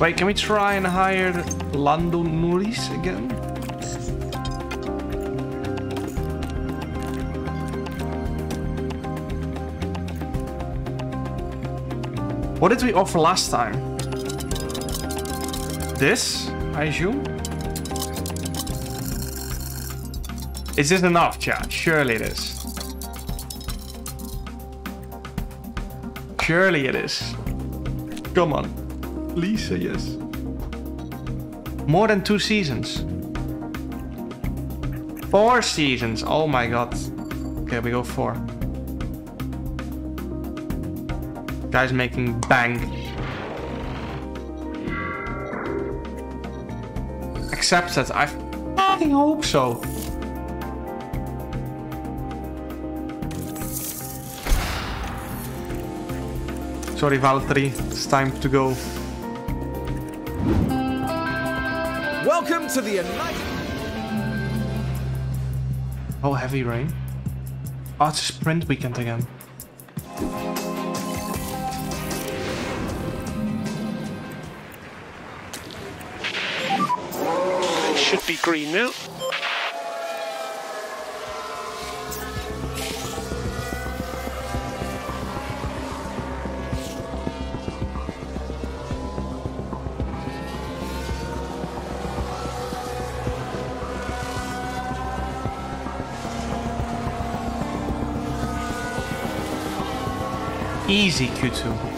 Wait, can we try and hire Lando Norris again? What did we offer last time? This, I assume? Is this enough, chat? Surely it is. Surely it is. Come on. Say yes. More than two seasons. Four seasons. Oh my god. Okay, we go four. Guy's making bank. that. I fucking hope so. Sorry, Valtteri. It's time to go. Welcome to the United. Oh, heavy rain. Oh, it's a sprint weekend again. It should be green now. ZQ2.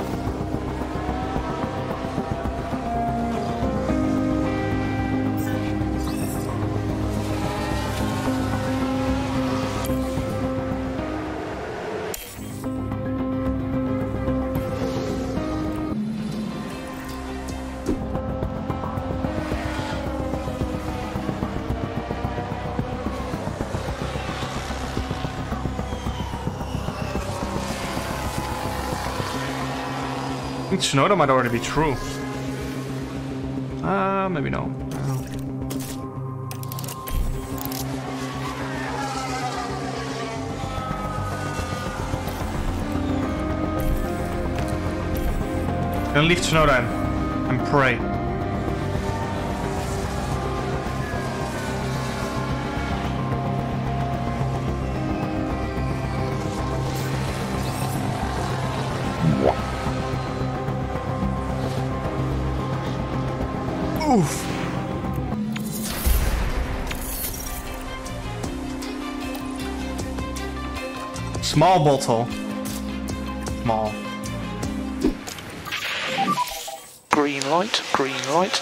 Think Tsunoda might already be true. Uh, maybe no. Know. Leave in and pray. Small bottle. Small. Green light, green light.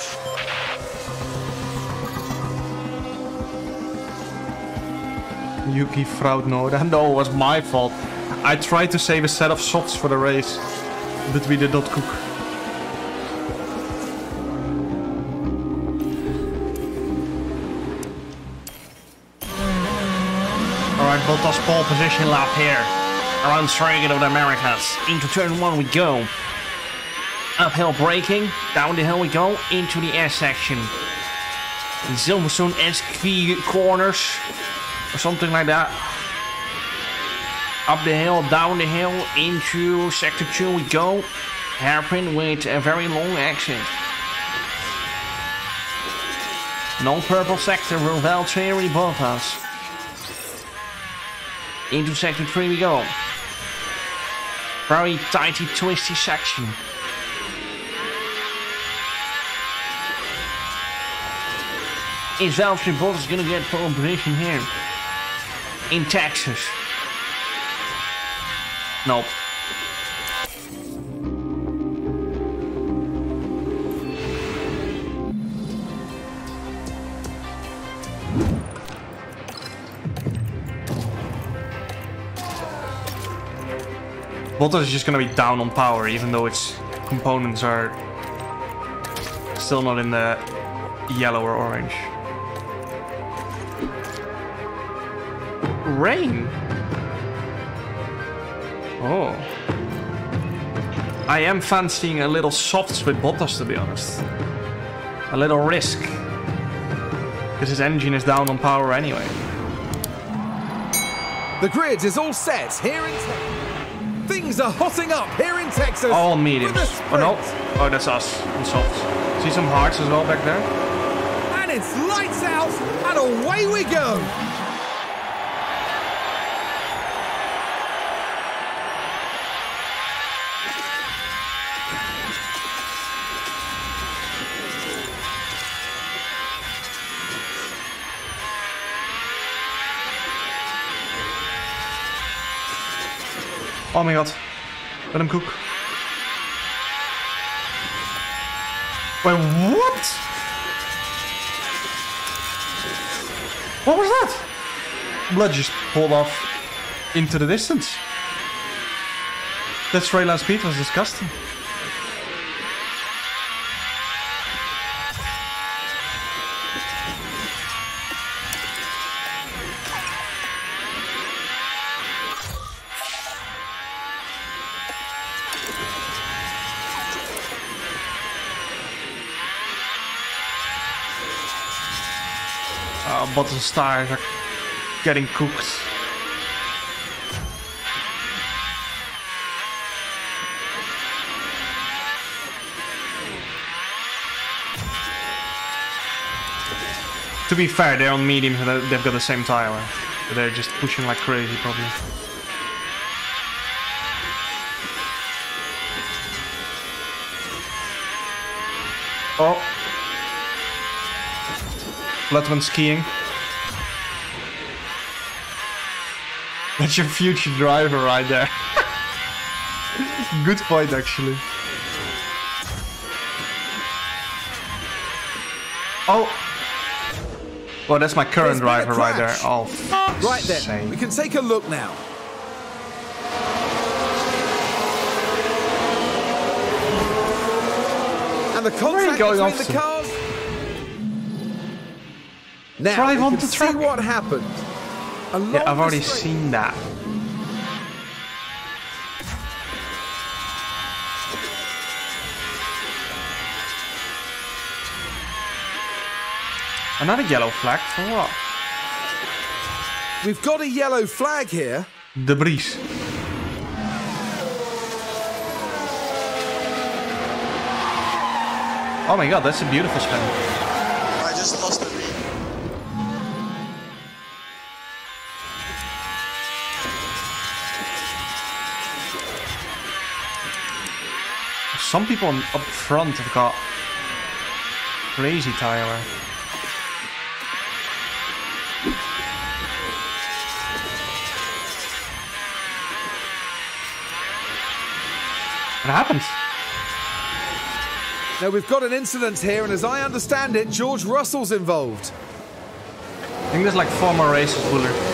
Yuki Fraudnoda. No, it was my fault. I tried to save a set of softs for the race, but we did not cook. Bottas pole position lap here. Around Circuit of the Americas. Into turn one we go. Uphill braking. Down the hill we go. Into the S section. Silverstone SQ corners. Or something like that. Up the hill, down the hill, into sector 2 we go. Hairpin with a very long exit. Non-purple sector, will Valtteri Bottas. Into sector 3 we go. Very tighty, twisty section. Is Valtteri Bottas gonna get pole position here? In Texas? Nope. Bottas is just gonna be down on power, even though its components are still not in the yellow or orange. Rain? Oh. I am fancying a little softs with Bottas, to be honest. A little risk. Because his engine is down on power anyway. The grid is all set here in. Things are hotting up here in Texas. All mediums. with a Oh no. Oh, that's us on softs. See some hards as well back there. And it's lights out, and away we go. Oh my god. Let him cook. Wait, what? What was that? Blood just pulled off into the distance. That straight line speed was disgusting. Bottom stars are getting cooked. To be fair, they're on medium, so they- they've got the same tire. They're just pushing like crazy, probably. Oh. Letman skiing. That's your future driver right there. Good point, actually. Oh. Well, that's my current There's been a driver right there. Oh, Right then, sake. we can take a look now. And the are you contact going between off the to? cars. Now Drive we on can the see what happened. Yeah, I've already straight- seen that. Another yellow flag for what? We've got a yellow flag here. Debris. Oh my god, that's a beautiful spin. I just lost the lead. Some people up front have got crazy wear. What happened? Now we've got an incident here, and as I understand it, George Russell's involved. I think there's like four more races, Wheeler.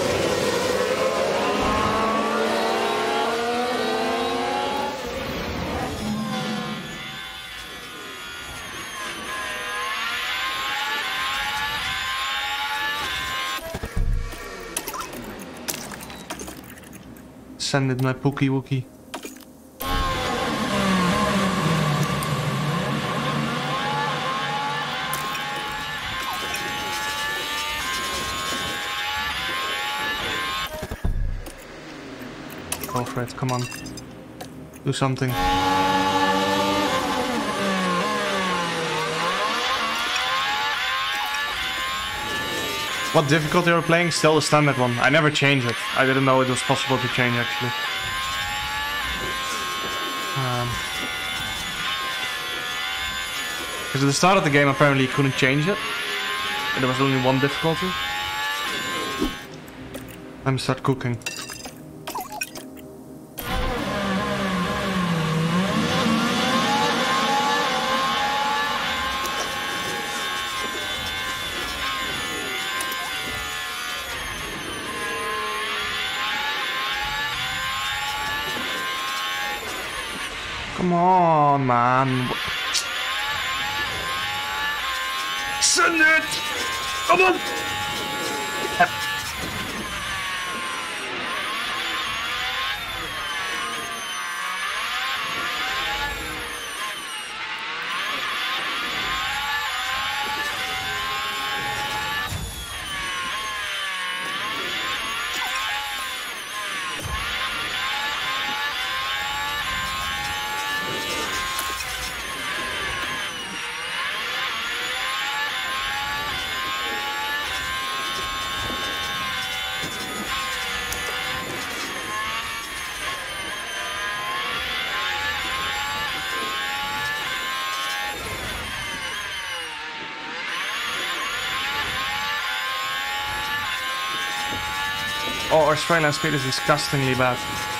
Send it my Pookie Wookie. Go for it, come on. Do something. What difficulty are playing? Still the standard one. I never change it. I didn't know it was possible to change actually. Um, Because at the start of the game apparently you couldn't change it. And there was only one difficulty. I'm start cooking. Australian speed is disgustingly bad.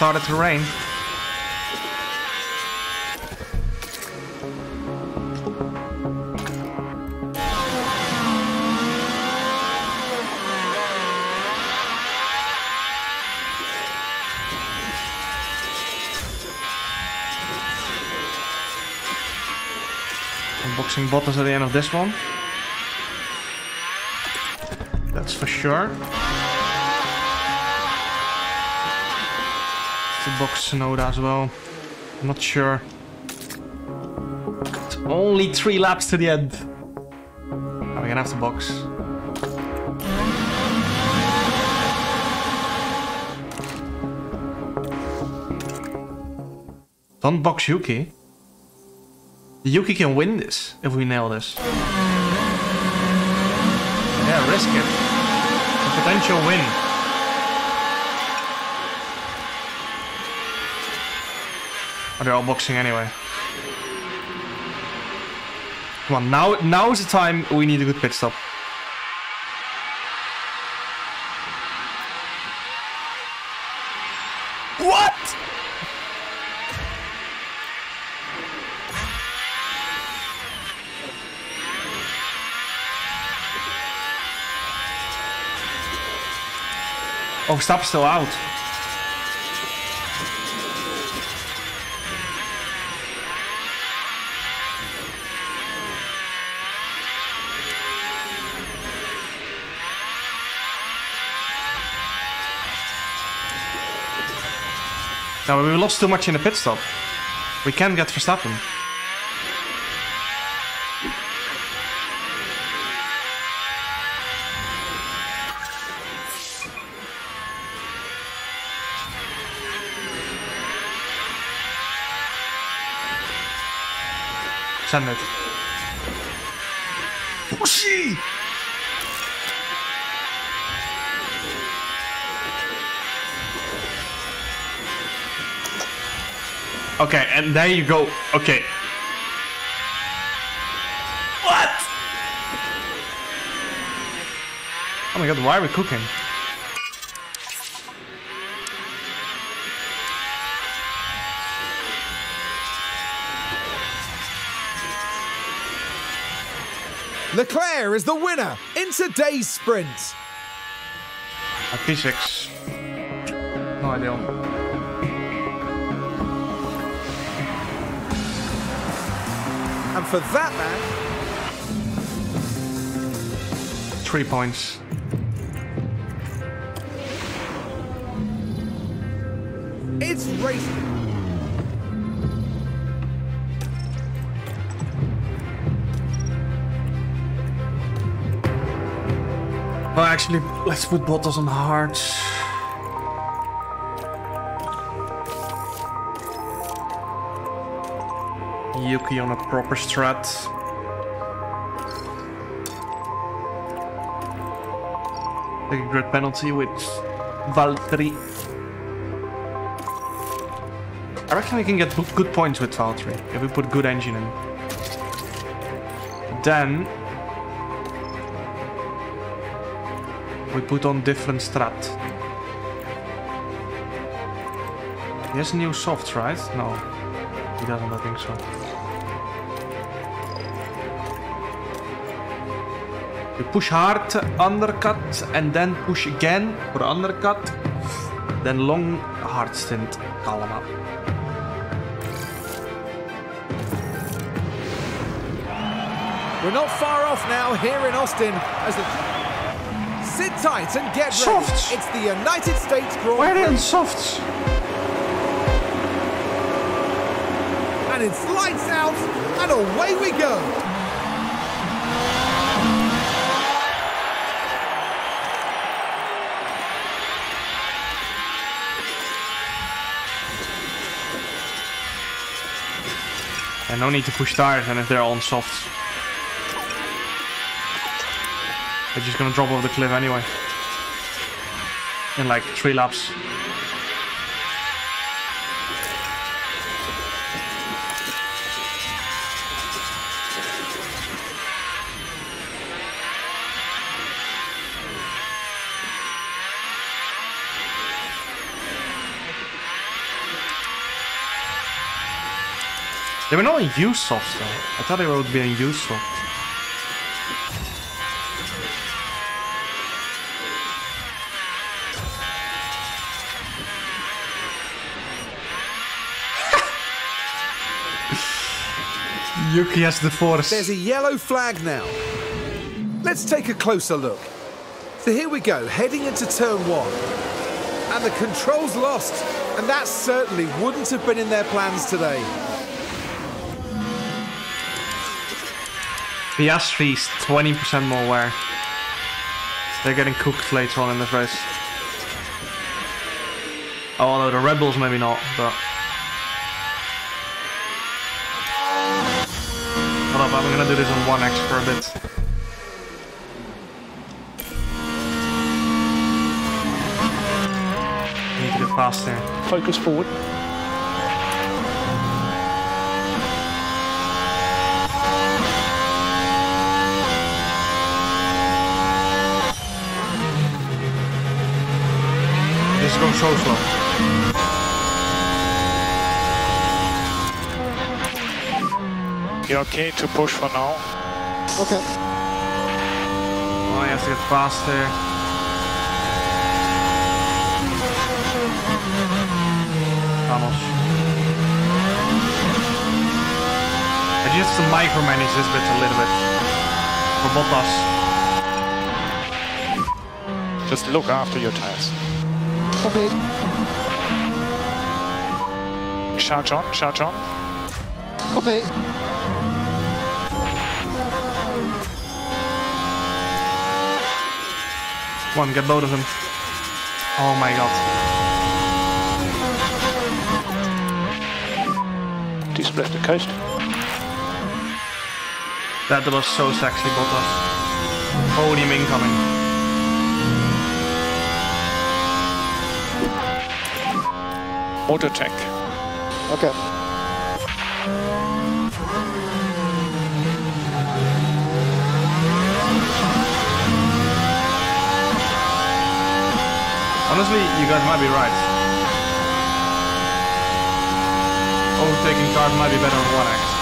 Started to rain. Unboxing Bottas at the end of this one. That's for sure. Box Tsunoda as well. I'm not sure. Only three laps to the end. Are we gonna have to box. Don't box Yuki. Yuki can win this if we nail this. Yeah, risk it. A potential win. They're all boxing anyway. Come on, now now is the time we need a good pit stop. What? Oh, stop still out. No, we lost too much in the pit stop. We can get Verstappen. Send it. Okay, and there you go. Okay. What? Oh my god, why are we cooking? Leclerc is the winner in today's sprint. A P6. No idea. And for that man, Three points. it's racing. Well, actually, let's put Bottas on hard. Yuki on a proper strat. Take a great penalty with Valtteri. I reckon we can get good- points with Valtteri if we put good engine in. Then we put on different strat. He has new softs, right? No, he doesn't. I think so. We push hard, undercut, and then push again for undercut. Then long hard stint, kalma. We're not far off now here in Austin. As the... Sit tight and get ready. Softs. It's the United States Grand Why are they Prix. softs? And it's lights out, and away we go. And no need to push tires and if they're on softs. They're just gonna drop over the cliff anyway. In like three laps. They were not in used softs though. I thought they would be in used softs. Yuki has the force. There's a yellow flag now. Let's take a closer look. So here we go, heading into turn one. And the control's lost. And that certainly wouldn't have been in their plans today. Piastri's 20% more wear. They're getting cooked later on in this race. Oh, although the Red Bulls maybe not, but... Hold up, I'm gonna do this on 1x for a bit. Need to get faster. Focus forward. Is going so slow. You're okay to push for now. Okay. Oh, you have to get faster. Vamos. I just have to micromanage this bit a little bit. For Bottas. Just look after your tires. Okay. Charge on, charge on. Okay. One, get both of them. Oh my god. Do you split the coast? That was so sexy, Bottas. Podium incoming. Auto tech. Okay. Honestly, you guys might be right. Overtaking cars might be better on 1x.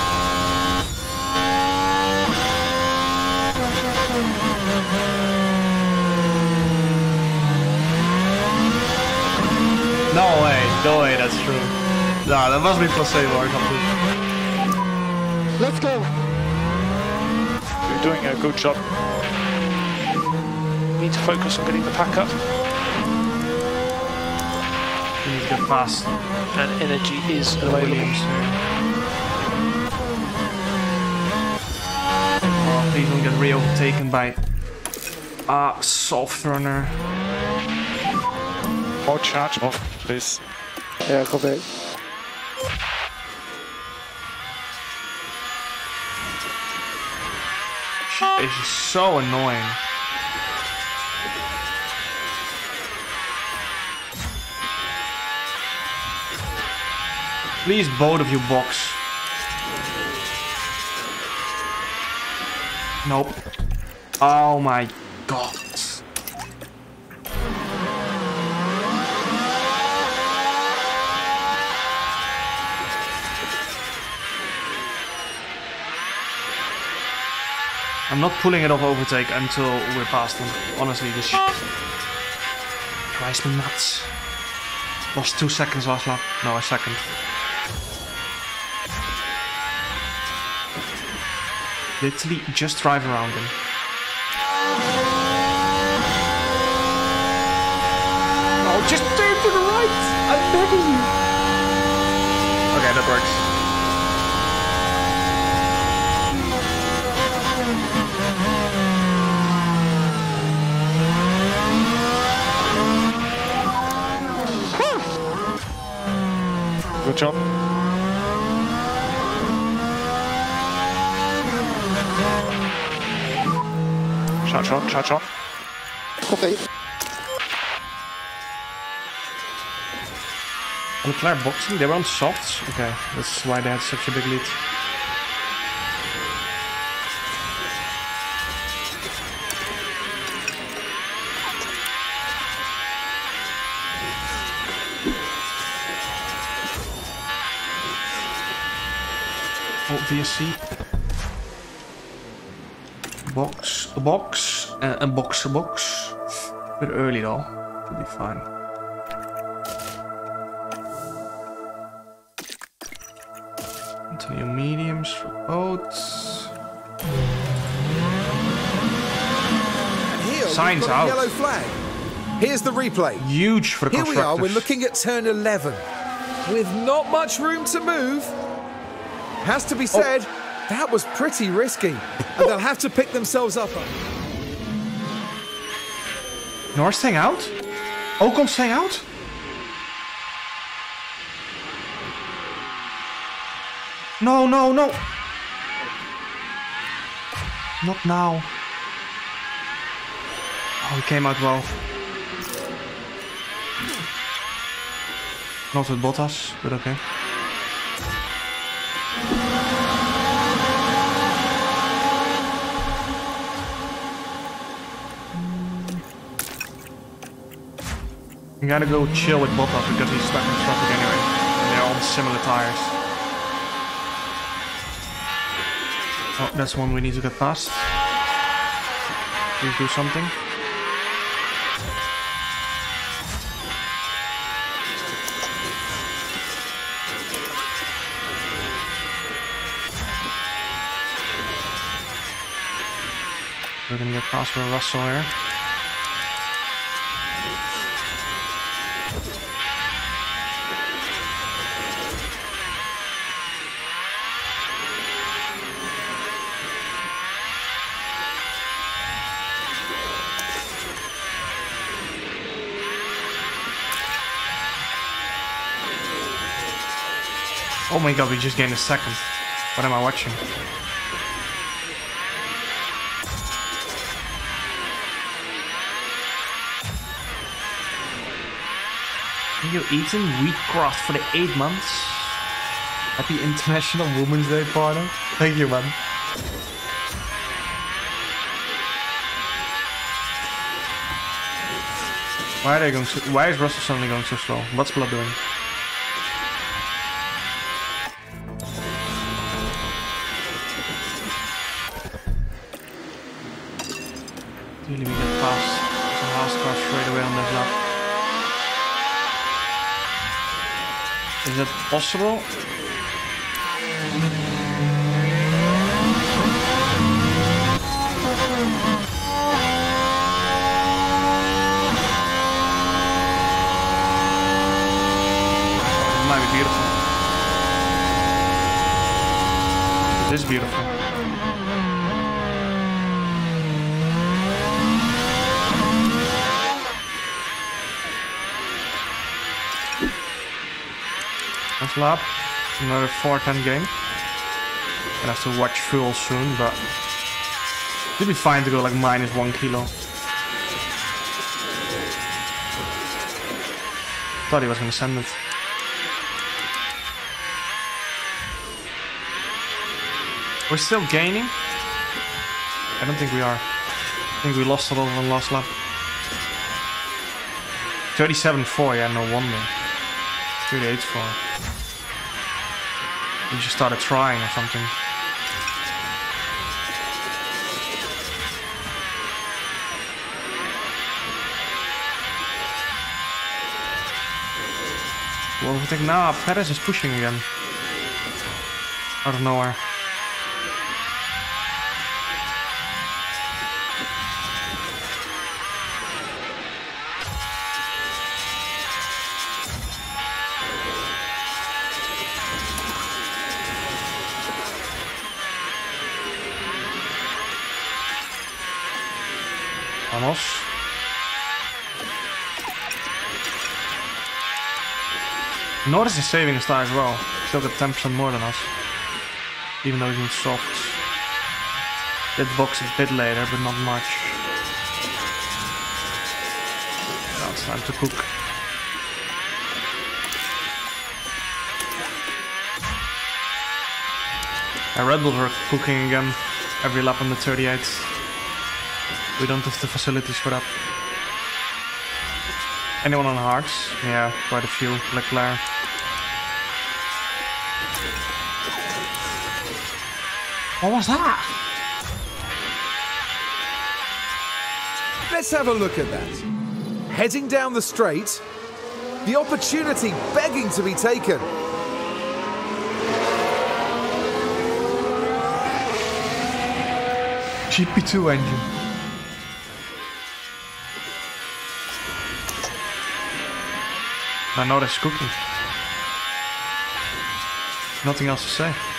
No way, no way, that's true. Nah, that must be placebo or something. Let's go. You're doing a good job. Need to focus on getting the pack up. You need to get fast. And energy is the available. Williams. Oh, please don't get re-overtaken by a soft runner. More charge off, please. Yeah, copy. It's just so annoying. Please, both of you box. Nope. Oh my god. I'm not pulling it off overtake until we're past them. Honestly, this drives me nuts. Lost two seconds last lap. No, a second. Literally just drive around them. Oh, just turn to the right. I'm begging you. Okay, that works. Good job. Shot, shot, shot, shot. Okay. On boxing, they were on softs? Okay, that's why they had such a big lead. VSC. Box, a box, uh, a box, a box. A bit early though. Should be fine. Continue mediums for boats. Signs out. yellow flag. Here's the replay. Huge for Here we are, we're looking at turn 11. With not much room to move. Has to be oh. said, that was pretty risky. And they'll have to pick themselves up. North staying out? Ocon staying out? No, no, no. Not now. Oh, he came out well. Not with Bottas, but okay. You gotta go chill with Bottas because he's stuck in traffic anyway. And they're on similar tires. Oh, that's one we need to get past. Please do something. We're gonna get past with Russell here. Oh my god, we just gained a second. What am I watching? You eating wheat crust for the eight months? Happy International Women's Day party. Thank you, man. Why are they going so why is Russell suddenly going so slow? What's Blood doing? Car straight away on that lap. Is that possible? Might be beautiful. It is beautiful. Lap, another 410 game. Gonna have to watch fuel soon, but it'd be fine to go like minus one kilo. Thought he was gonna send it. We're still gaining. I don't think we are. I think we lost a lot on the last lap. 37-4, yeah, no wonder. 38-4. We just started trying or something. Well, I think now Perez is pushing again. Out of nowhere. Vamos. Norris is saving his tire as well. Still got 10% more than us. Even though he's in softs. Did box a bit later, but not much. Now it's time to cook. Our Red Bulls are cooking again every lap on the 38. We don't have the facilities for that. Anyone on hards? Yeah, quite a few. Leclerc. What was that? Let's have a look at that. Heading down the straight, the opportunity begging to be taken. GP2 engine. I know that's cooking. Nothing else to say.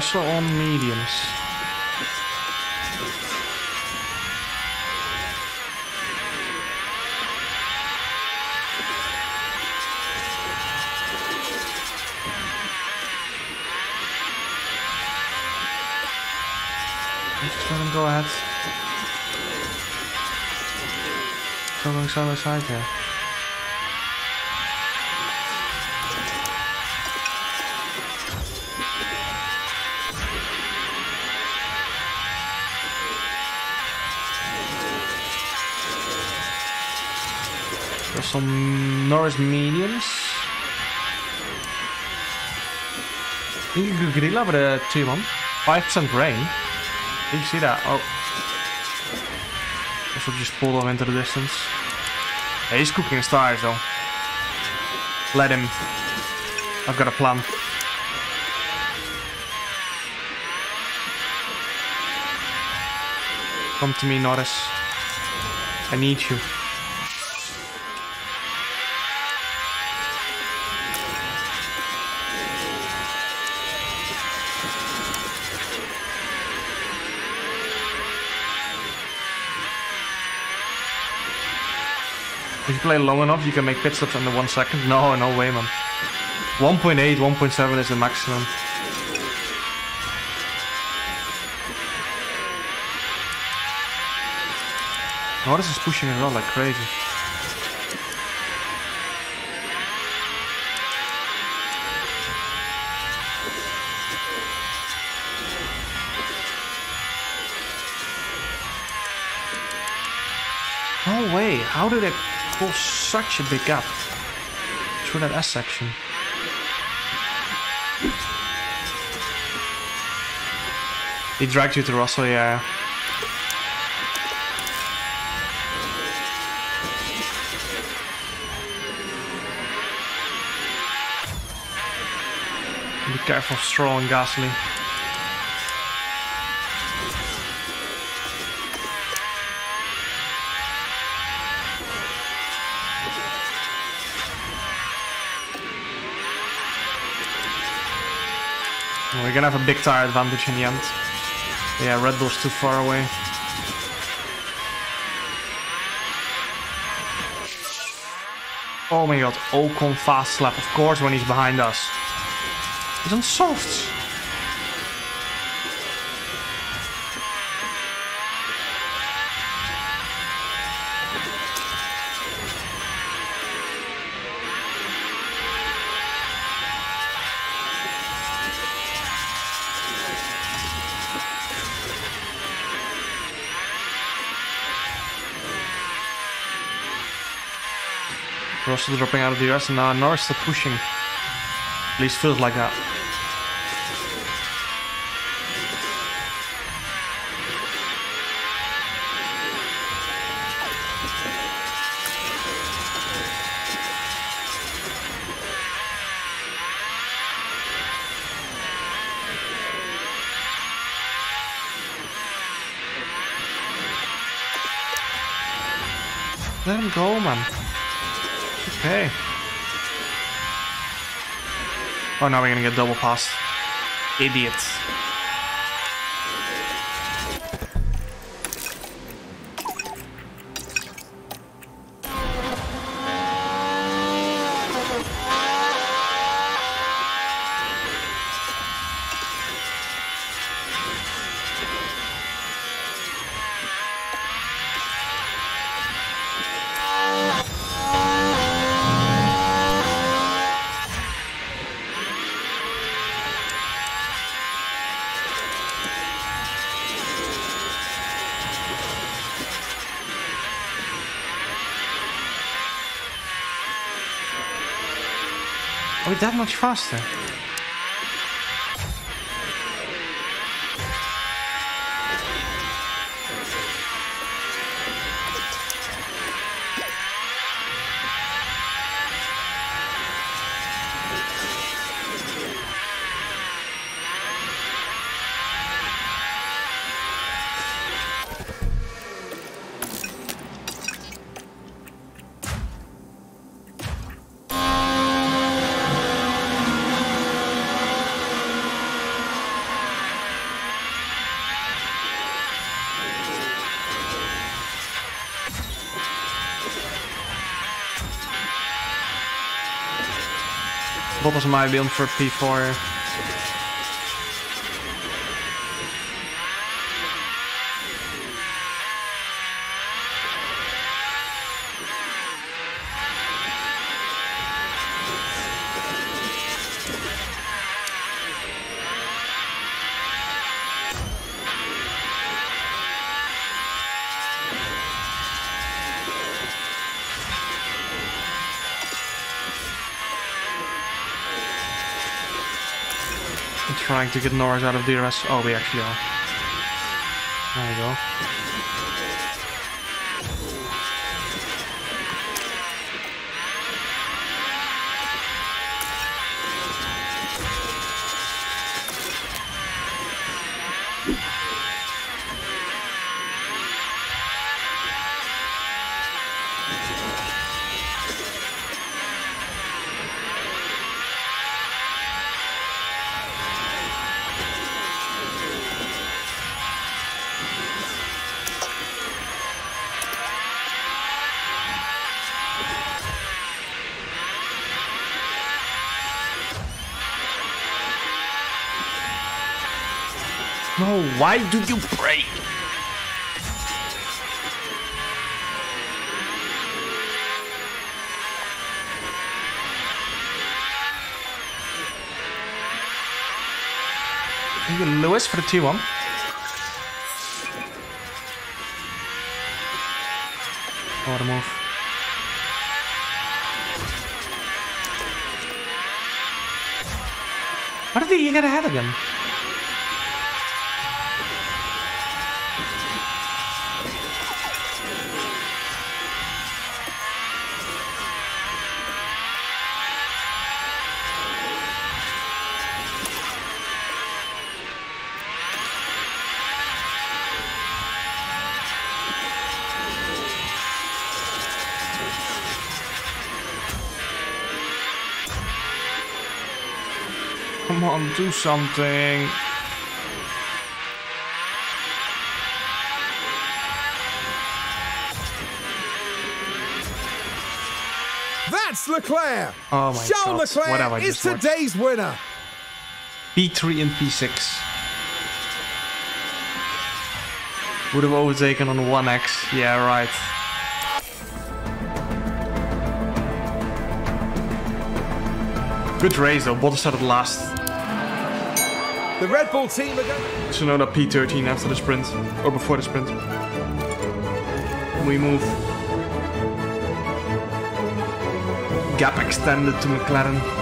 Russell on mediums. Go ahead. Still going side by side here. Some Norris mediums. You can grilla with uh, a 2 1. 5% rain. Did you see that? Oh. Also just pulled off into the distance. Yeah, he's cooking his tires though. Let him. I've got a plan. Come to me, Norris. I need you. Play long enough, you can make pit stops under one second. No, no way, man. 1.8, 1.7 is the maximum. Norris is pushing as well like crazy. No way, how did it pull such a big gap through that S section? He dragged you to Russell, yeah. Be careful of Stroll and Gasly. We're gonna have a big tire advantage in the end. Yeah, Red Bull's too far away. Oh my god, Ocon fast slap, of course when he's behind us. He's on softs. They're also dropping out of the US and now Norris are pushing. At least feels like that. Let him go, man. Okay. Oh, now we're gonna get double passed. Idiots. Are that much faster? Be on for P4. To get Norris out of DRS. Oh, we actually are. There we go. No, why do you brake? Lewis for the T1. Oh, what a move. Why did he get ahead again? On, do something. That's Leclerc. Oh my Charles God, what have I Leclerc is just watched? today's winner. P3 and P6. Would have overtaken on 1x. Yeah, right. Good race though. Bottas started last. The Red Bull team are going. Tsunoda P13 after the sprint. Or before the sprint. We move. Gap extended to McLaren.